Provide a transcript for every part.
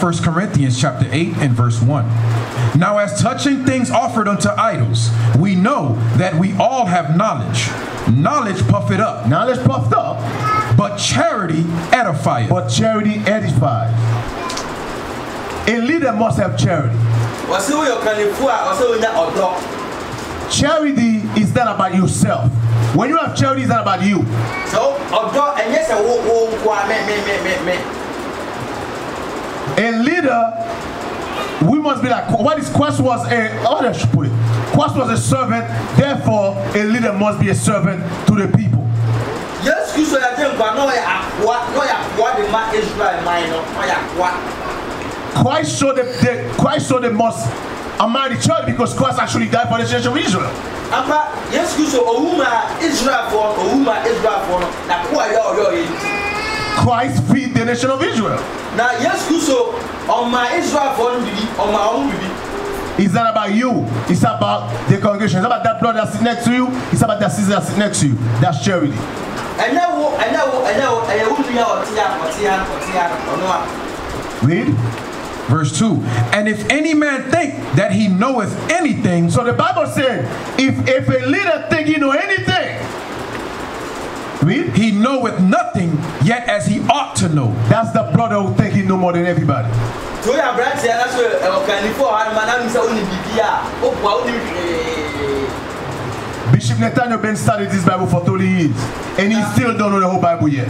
1 Corinthians chapter 8 and verse 1. Now as touching things offered unto idols, we know that we all have knowledge. Knowledge puffeth up. Knowledge puffed up. But charity edifieth. But charity edifies. A leader must have charity. Charity is not about yourself. When you have charity, it's not about you. So, and yes, a leader, we must be like what is Christ was a how I should put it. Christ was a servant, therefore a leader must be a servant to the people. Yes, you said that no ya what no ya what the man Israel mind no ya what. Christ showed the, the Christ showed the most among the church because Christ actually died for the church of Israel. Apa yes you so ohuma Israel for ohuma Israel for na kwa yo yo Christ feed the nation of Israel. Now yes so on my Israel for on my own It's not about you. It's about the congregation. It's about that brother sitting next to you. It's about that sister sitting next to you. That's charity. Read. Verse 2 And if any man think that he knoweth anything. So the Bible said, if, if a leader think he know anything, read, he knoweth nothing yet as he ought to know. That's the brother who think he know more than everybody. Bishop Nathaniel been studying this Bible for 30 years and he still don't know the whole Bible yet.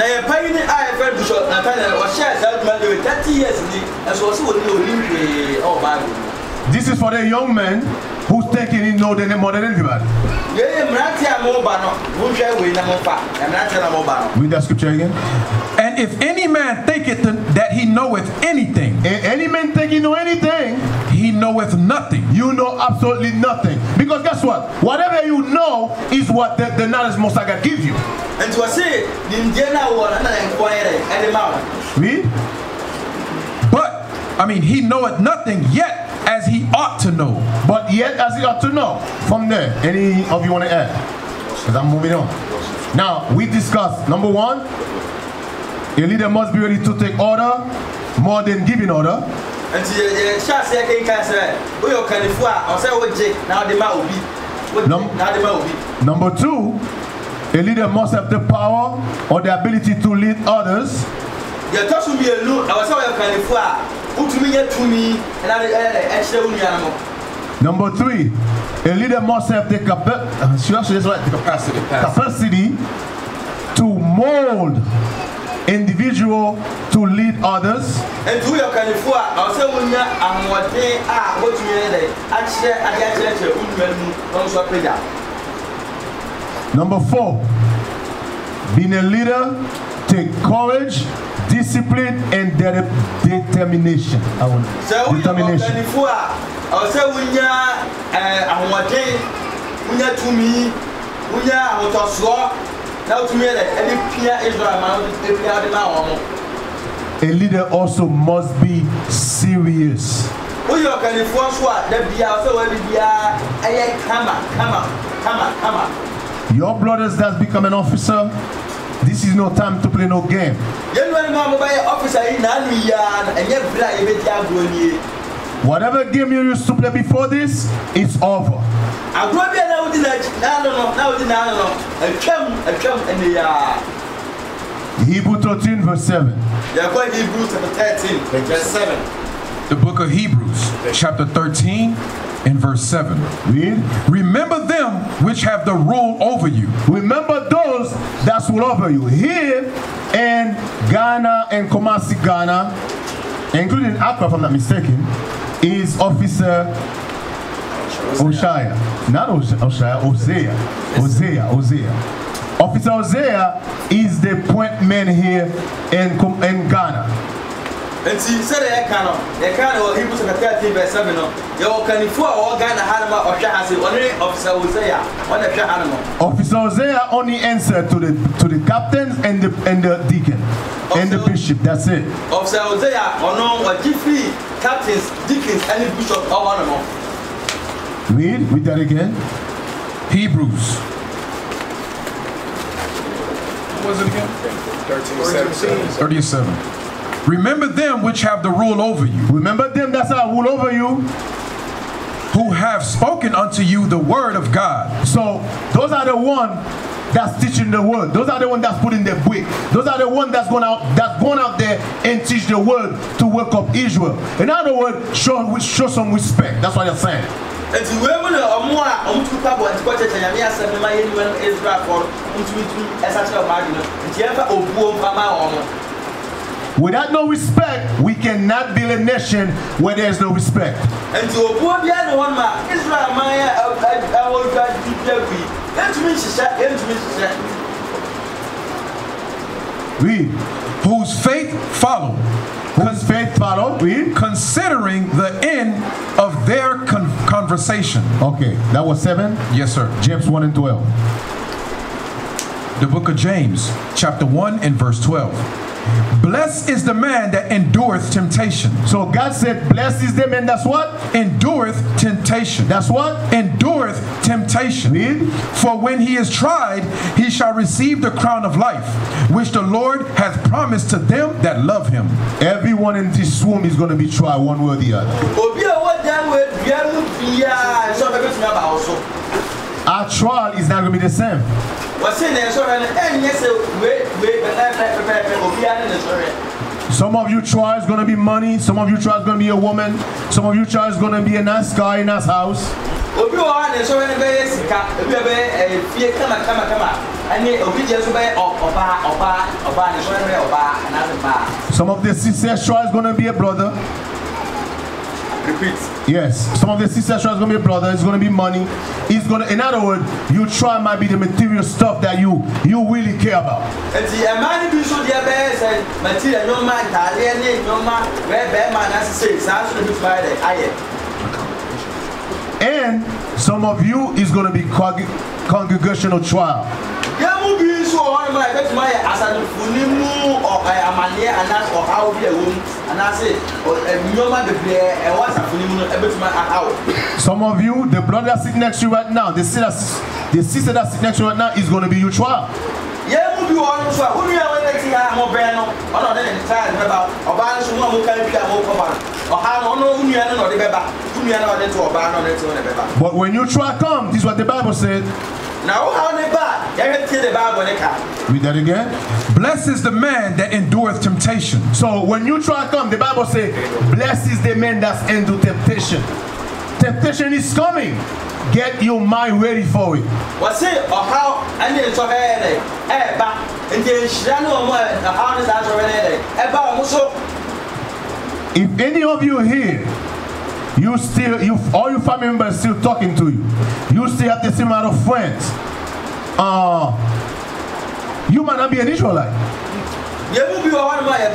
na yɛ pa yi ne a yɛfrɛ bishop nathaniel ɔhyɛ saa adwuma de wɔ thirty years ni ɛso ɔsi wɔ ne onim hwee ɛwɔ bible. this is for the young men who's taking in know the more than anybody. yeye mmeranteɛ a mo ba no mo nhwɛ wei na mo fa mmeranteɛ na mo ba no. read that scripture again. and if any man thinketh that he knoweth anything. and any man think he know anything. he knoweth nothing. You know absolutely nothing. Because guess what? Whatever you know is what the, the knowledge Most High give you. And to say, Read. But, I mean, he knoweth nothing yet as he ought to know. But yet as he ought to know. From there, any of you want to add? Because I'm moving on. Now, we discussed, number one, a leader must be ready to take order more than giving order. nti eh, eh, yɛhyɛ aseɛ kenkan sɛ woyɛ ɔkanifo a ɔsɛ wogye na wode ma obi na wode ma obi number two a leader must have the power or the ability to lead others yɛtɔ so mmienu ɛwɔ sɛ wɔyɛ ɔkanifo a wotumi nyɛ tumi na ɛkyerɛ wo nua no mo Number three, a leader must have the, capa- uh, the capacity, capacity to mold individual to lead others. Number four, being a leader take courage, discipline, and de determination. Determination. a leader also must be serious. woyɛ ɔkannifoɔ so a da biara ɔsɛ wɔn your brothers that's become an officer. This is no time to play no game. Whatever game you used to play before this, it's over. Hebrew 13 verse 7. Hebrews chapter 13 verse 7. The book of Hebrews chapter 13 and verse 7. Read. Remember them which have the rule over you. Remember those that's rule over you. Here in Ghana and Kumasi, Ghana, including Accra, if I'm not mistaken, is Officer Oshaya. Not Oshaya, Hosea. Hosea, Hosea. Officer Hosea is the point man here in, in Ghana. Nti sɛde yɛka no yɛka no wɔ hebrews chapter 13 verse 7 no yɛwɔ kanifo a wɔwɔ ghana ha no ma ɔhwɛ ha se ɔne officer hosea ɔne hwɛ ha no no officer hosea only answered to the to the captains and the and the deacon and the bishop that's it. Officer hosea ɔno ɔgye firi captains deacons and bishop ɔwɔ no no read read that again. Hebrews. What was it again? 13 17 37 Remember them which have the rule over you, Remember them that's a rule over you. who have spoken unto you the word of God. So those are the one that's teaching the word. Those are the one that's putting the brick. Those are the one that's going out that's going out there and teach the word to wake up Israel. In other words, show show some respect. That's what you're saying. nti wei mu na ɔmo a ɔmo tu pa bɔ nti kɔ kyerɛkyerɛ nyame asɛm ma yɛ niwa no israelfoɔ no ntumi ntumi ɛsa kyerɛ ɔmo adwene nti yɛmfa obuo mfa ma wɔn Without no respect, we cannot build a nation where there is no respect. nti obuo biara ne hɔ ma israel man a ɛwɔ dwa dibia wi yɛntumi nhyehyɛ yɛntumi nhyehyɛ Read. Whose faith follow, Whose faith follow? Read. considering the end of their con- conversation. Okay, that was seven. Yes, sir. James 1 and 12. The book of James, chapter 1 and verse 12. Blessed is the man that endureth temptation. So God said, Blessed is the man that's what? Endureth temptation. That's what? endureth temptation. Read. For when he is tried, he shall receive the crown of life, which the Lord hath promised to them that love him. Everyone in this room is going to be tried one way or the other. obi a ɛwɔ dan wɔ dua mu biara nsɔhwɛ bɛtumi aba wo so Our trial is not going to be the same. Some of you try is going to be money. Some of you try is going to be a woman. Some of you try is going to be a nice car, a nice house. Some of the sisters try is going to be a brother. Repeat Yes. Some of the sisters try is going to be a brother. It's going to be money. It's going to, in other words, you try might be the material stuff that you you really care about. nti ɛmaa no bi nso deɛ bɛyɛ sɛ material nneɛma ntaadeɛ ne nneɛma bɛyɛ bɛrima anaasɛ sei saa nso na bi tuma ayɛ dɛ ayɛ And some of you is going to be congr- congregational trial. yɛn mu bi nso wɔ hɔ nom a yɛbɛtumi ayɛ asanofoni mu ɔ- ɛ, amanneɛ anaasɛ ɔhaw bi a ɛwɔ mu anaasɛ ɔ- ɛ, nneɛma bebree ɛwɔ asafoni mu no ɛbɛtumi ahaw Some of you, the brother that sit next to you right now, the sister, the sister that sit next to you right now is going to be your trial. yɛn mu bi wɔ hɔ nom so a wo nua wɔn ti ha mo bɛn no. Ɔna ɔde ne ntaade bɛba ɔbaa no so mu a mo kan bi a mo kɔ ba no ɔha no ɔno wo nua no na ɔde bɛba wo nua no a ɔde to ɔbaa no ɔde to ne bɛba But when your trial comes, this is what the Bible said. Na wo haw ne ba yɛhwɛ tie de baabɔ ne ka Read that again. Blessed is the man that endureth temptation. So when you try to come, the Bible says, blessed is the man that's into temptation. Temptation is coming. Get your mind ready for it. wɔse ɔhaw ɛne nsɔhwɛ yɛ dɛ ɛɛba nti nhyira ne wɔ mu a ɔhaw ne saa nsɔhwɛ no yɛ dɛ ɛba wɔ If any of you here, you still, you all your family members still talking to you, you still have the same amount of friends, uh, you might not be an Israelite. bi a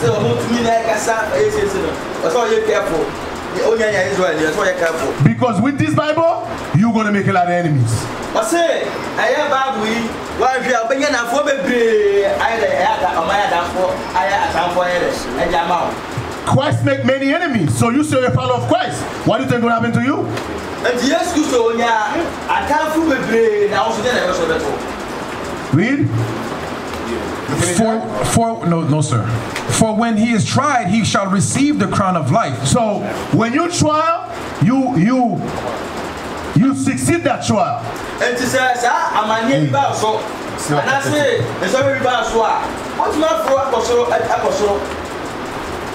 sɛ tumi na ɛkasa ɛyɛsiesie no ɔsɛ ɔyɛ israel ɔsɛ ɔyɛ Because with this Bible, you're gonna make a lot of enemies. ɔse ɛyɛ baabu yi wɔahwɛ a wobɛnya nafoɔ bebree. Ayɛ dɛ ɛyɛ ada ɔma yɛ adamfoɔ ayɛ atamfoɔ yɛ dɛ ɛgya ama wo Christ make many enemies. So you say you're a follower of Christ. What do you think gonna happen to you? nti yesu kristo onya atamfo bebree na wo so deɛ na ɛbɛsɔ bɛto Read. For, for no, no, sir. For when he is tried, he shall receive the crown of life. So when you trial, you you you succeed that trial. nti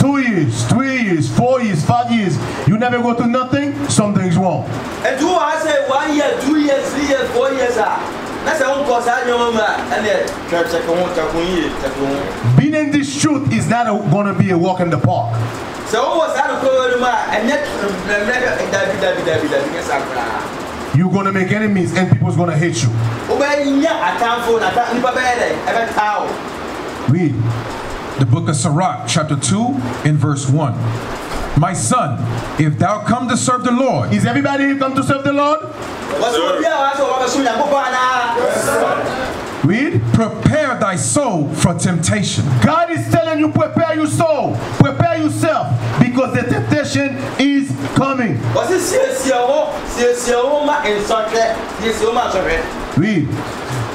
two years, three years, four years, five years, you never go through nothing, something's wrong. nti wo wɔ ha sɛ one year two years three years four years a na sɛ wonkɔ saa nneɛma mu a ɛneɛ hwɛ kyɛke ho kyɛke ho yie kyɛke ho Being in this truth is not a, gonna be a walk in the park. sɛ wowɔ saa nokuro wei no mu a ɛnyɛ mmerɛmmerɛ dabi dabi dabi dabi nyɛ saa koraa You're gonna make enemies and people's gonna hate you. wobɛnya atamfo na ata- nnipa bɛyɛ dɛ ɛbɛtaa wo Read. The book of Sirach, chapter 2, and verse 1. My son, if thou come to serve the Lord, Is everybody here come to serve the Lord? wɔsi obi a wɔasɛ wɔbɛso nyankopɔn anaa Read. prepare thy soul for temptation. God is telling you, prepare your soul, prepare yourself, because the temptation is coming. wɔsi siesie ho siesie ho ma nsɔhwɛ siesie ho ma nsɔhwɛ Read.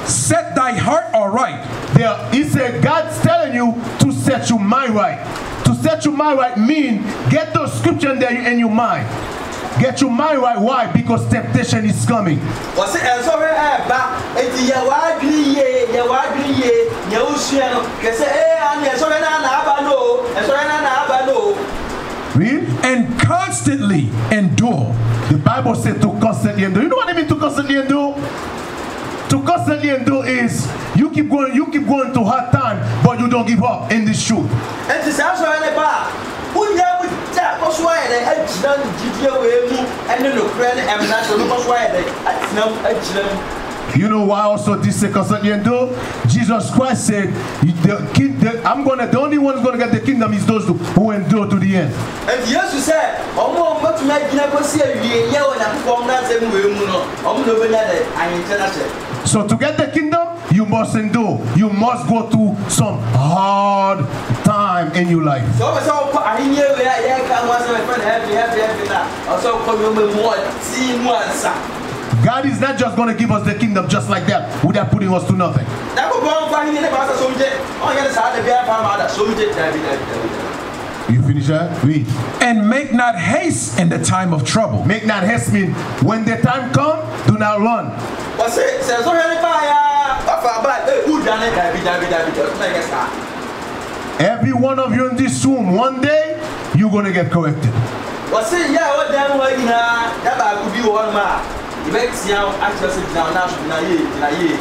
Set thy heart aright, There, he said, God's telling you to set your mind right. To set your mind right mean get those scripture in there in your mind. Get your mind right. Why? Because temptation is coming. wɔsi nsɔhwɛ ɛɛba eti yɛ wadwiri yie yɛ wadwiri yie nyɛ osua no kɛsɛ ee ani nsɔhwɛ naa na aba no nsɔhwɛ naa na aba no Read. and constantly endure. The Bible said to constantly endure. You know what I mean to constantly endure? To constantly endure is you keep going, you keep going to hard time, but you don't give up in this truth. eti saa nsɔhwɛ ne ba wunya mu gya kɔso ayɛ dɛ agyina ne gyidie wee mu ɛne nokorɛ ne ɛmena so no kɔso ayɛ dɛ atena mu agyina mu. You know why also this say constantly endure? Jesus Christ said, the, king- the, I'm gonna the only one who's gonna get the kingdom is those who, who endure to the end. Nti Yesu sɛ ɔmo a ɔmobɛtumi agyina kɔsi awie yɛ wɔ Nyankopɔn n'asɛm wei mu no ɔmo na ɔbɛnya dɛ ahenkyɛ no ahyɛ. So to get the kingdom, you must endure. You must go through some hard time in your life. God is not just gonna give us the kingdom just like that without putting us to nothing. You finish that? Read. And make not haste in the time of trouble. Make not haste mean when the time come, do not run. Wɔse sɛ nsɔhwɛ ne baa ya wafa aba ee wuda ne dabi dabi dabi dabi ɔtuma yɛ saa. Every one of you in this room, one day you're gonna get corrected. Wɔse yɛ a ɔdan mu hɔ nyinaa da baako bi wɔ hɔnom a yɛbɛtia wo akyerɛ sɛ gyina wo na so gyina yie gyina yie.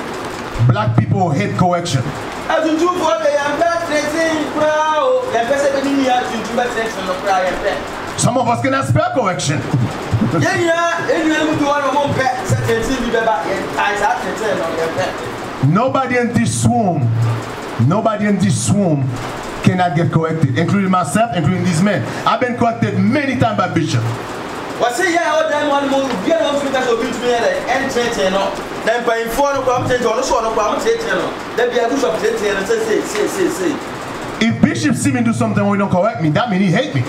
Black people hate correction. atuntumfoɔ bɛ yɛn pɛ tenten koraa o yɛn pɛ sɛ bɛ nini atuntum bɛ tenten no koraa yɛn pɛ Some of us cannot spell correction. Yɛn nyinaa yɛn nyinaa mu bi wɔn a wɔn mpɛ sɛ tenten bi bɛba yɛn ayi saa tenten no yɛn pɛ Nobody in this room, nobody in this room cannot get corrected, including myself, including these men. I've been corrected many times by Bishop. wɔsi mu bia na obi yɛ dɛ no na mpanyinfoɔ no ɔno so ɔno no dabi no sɛ If Bishop see me do something he don't correct me, that means he hate me.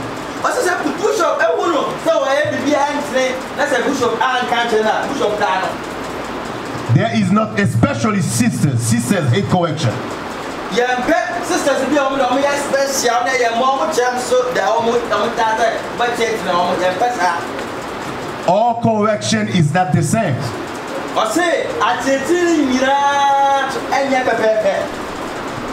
Wɔsi sɛ bishop ewu no sɛ wɔyɛ bibi ɛntene na sɛ bishop anka nkyɛn na bishop daa no. There is not, especially sisters. Sisters hate correction. yɛn pɛ sisters bi a wɔn na wɔn yɛ special na yɛn mo wɔn kyɛn so da wɔn wɔn ta sɛ bɛkyɛ tina wɔn yɛn pɛ saa All correction is not the same. ɔse atetiri nyinaa ɛnyɛ pɛpɛɛpɛ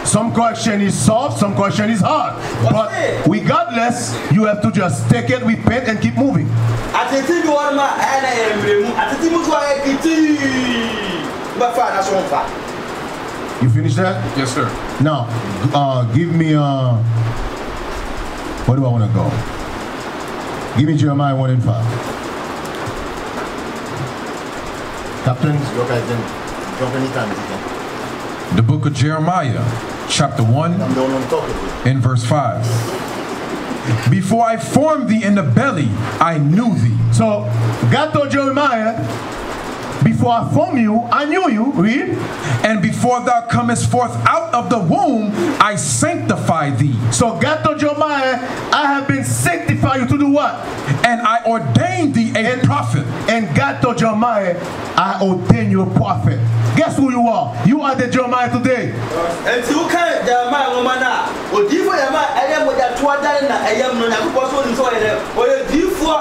Some correction is soft, some correction is hard. But regardless, you have to just take it, with repent, and keep moving. atetiri bi wɔn ma ɛyɛ na yɛ mmerɛ mu atetiri mu nso ayɛ kitii bɛfa anaso nfa You finish that? Yes, sir. Now, uh, give me, uh, where do I want to go? Give me Jeremiah 1 and 5. Captain, You guys can jump anytime if you. The book of Jeremiah, chapter 1 I'm the only one talking to you. and verse 5. Before I formed thee in the belly, I knew thee. so God told Jeremiah, before I formed you, I knew you. Read. And before thou comest forth out of the womb, I sanctify thee. So God told Jeremiah, I have been sanctified you to do what? And I ordained thee a. And God told Jeremiah, I ordain you a prophet. Guess who you are? You are the Jeremiah today. nti woka gyama nwoma no a odiifo yɛma ɛyɛ mogyatoa dane na ɛyɛ mu no nyankopɔn so onim sɛ ɔyɛ dɛ ɔyɛ diifoɔ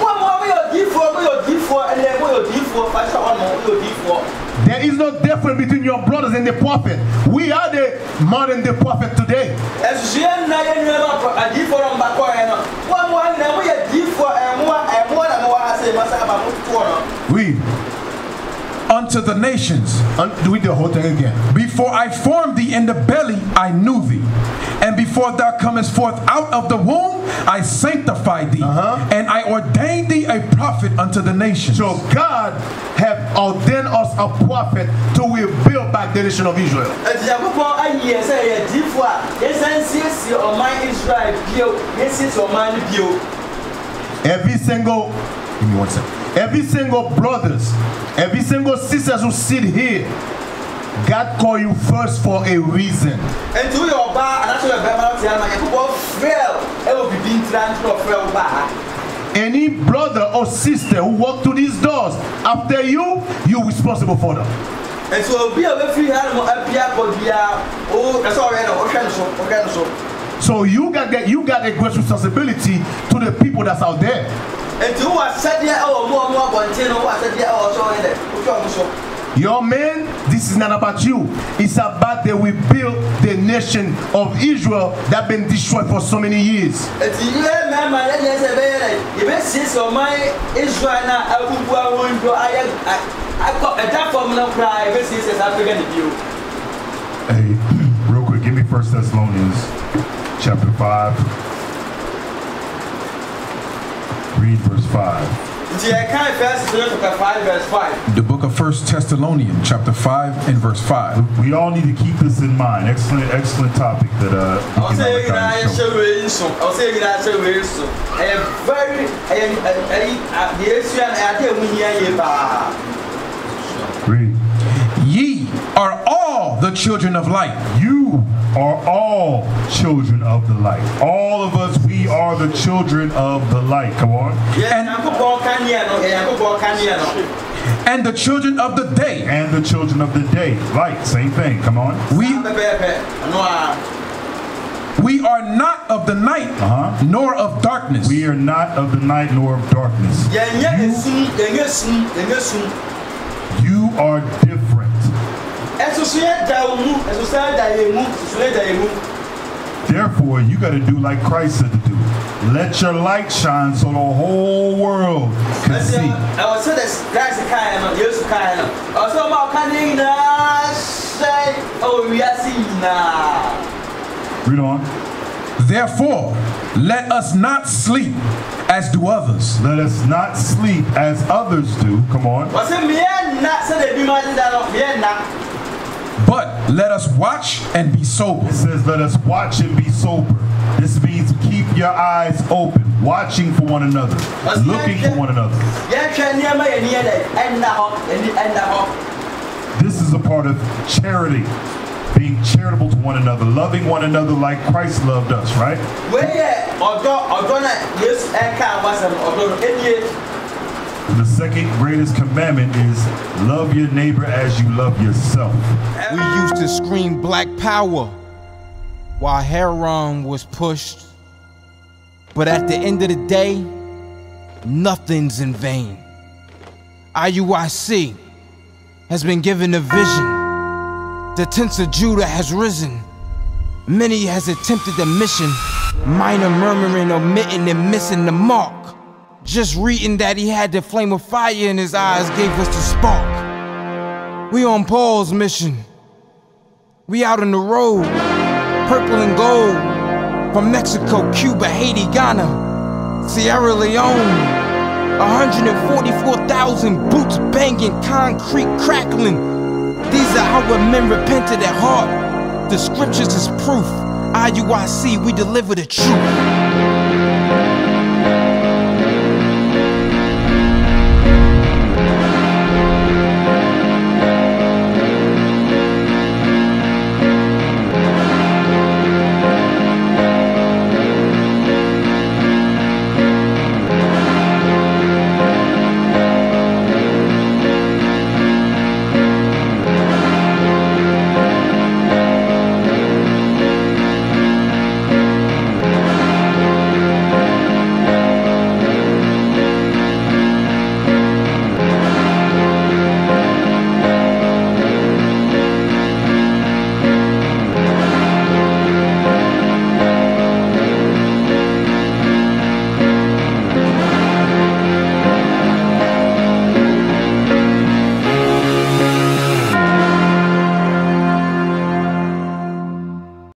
mo a mo moyɛ odiifoɔ moyɛ odiifoɔ ɛnɛ moyɛ odiifoɔ fa kyerɛ hɔ no moyɛ odiifoɔ There is no difference between your brothers and the prophet. We are the modern day prophet today. Ɛsusua nna yɛ nnuama adiifoɔ no mba kɔɛ no mo a mo a nyinaa moyɛ diifoɔ ɛmoa ɛmoa na mowɔ ha sɛ masa aba motoɔ no Read. Unto the nations, And do it the whole thing again. before I formed thee in the belly, I knew thee. And before thou comest forth out of the womb, I sanctified thee. Uh-huh. And I ordained thee a prophet unto the nations. So God have ordained us a prophet to rebuild back the nation of Israel. Every single, give me one second. Every single brothers, every single sisters who sit here, God call you first for a reason. nti woyɛ ɔbaa anaasɛ woyɛ bɛrima no te ama nyankopɔn frɛw ɛwɔ bibi ntira nti na ɔfrɛ wo baa Any brother or sister who walk through these doors after you, you responsible for them. nti obi a obɛfiri ha no apia kɔ biara o ɛsɛ ɔyɛ no ɔhwɛ no so ɔhwɛ no so So you got that you got a great responsibility to the people that's out there. nti wowɔ asɛdeɛ ɛwɔ mu a mu abɔnten no wowɔ asɛdeɛ ɛwɔ sɛ ɔyɛ dɛ wohwɛ ɔmo so Your man, this is not about you. It's about that we build the nation of Israel that been destroyed for so many years. nti yɛ mmarima yɛ deɛ sɛ ɛbɛyɛ dɛ yɛbɛsiesie ɔman israel no a abubu ahondwo ayɛ a- akɔ ɛda fam no koraa yɛbɛsiesie saa afirika ne bio Hey, real quick, give me First Thessalonians chapter five. Read verse five. nti yɛkae first Thessalonians chapter 5 verse 5 The book of First Thessalonians, chapter 5 and verse 5. We all need to keep this in mind. Excellent, excellent topic that uh. ɔwɔ Deacon sɛ yɛ nyinaa Malachi yɛhyɛ showed. wei nso ɔwɔ sɛ yɛ nyinaa hyɛ wei nso ɛyɛ very ɛyɛ ɛyi deɛ esua no ɛyɛ ade a ɛmu hia yie paa Read. Ye are all the children of light. You are all children of the light. All of us, we are the children of the light. Come on. yɛ And- nyankopɔn kanea no yɛ nyankopɔn kanea And the children of the day. And the children of the day. Light, same thing. Come on. We Saa a we are not of the night, Uh-huh. nor of darkness. We are not of the night nor of darkness. yɛnyɛ esum yɛnyɛ sum yɛnyɛ sum You are different. Therefore, you got to do like Christ said to do. Let your light shine so the whole world can see. ɛwɔ sɛ de christ kaeɛ no yesu kaeɛ no ɛwɔ sɛ ɔma ɔka ne nyinaa hyɛ ɛwɔ wiase nyinaa Read on. Therefore, let us not sleep as do others, Let us not sleep as others do. Come on. But let us watch and be sober. It says, let us watch and be sober. This means keep your eyes open, watching for one another, looking for one another. yɛhwɛ nneɛma yɛni yɛ dɛ ɛnna hɔ yɛni ɛnna hɔ This is a part of charity, being charitable to one another, loving one another like Christ loved us, right? The second greatest commandment is love your neighbor as you love yourself. We used to scream black power while heroin was pushed. But at the end of the day, nothing's in vain. IUIC has been given a vision. The tents of Judah has risen. Many has attempted the mission, minor murmuring, omitting, and missing the mark. Just reading that he had the flame of fire in his eyes gave us the spark. We on Paul's mission. We out on the road, purple and gold, from Mexico, Cuba, Haiti, Ghana, Sierra Leone. 144,000 boots banging, concrete crackling. These are our men repented at heart. The scriptures is proof. IUIC, we deliver the truth.